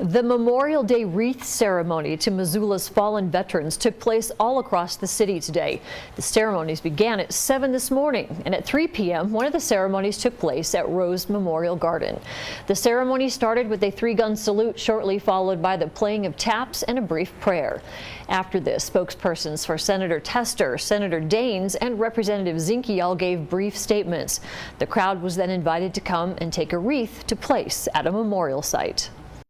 The Memorial Day wreath ceremony to Missoula's fallen veterans took place all across the city today. The ceremonies began at 7 this morning, and at 3 p.m., one of the ceremonies took place at Rose Memorial Garden. The ceremony started with a three-gun salute, shortly followed by the playing of taps and a brief prayer. After this, spokespersons for Senator Tester, Senator Daines, and Representative Zinke all gave brief statements. The crowd was then invited to come and take a wreath to place at a memorial site.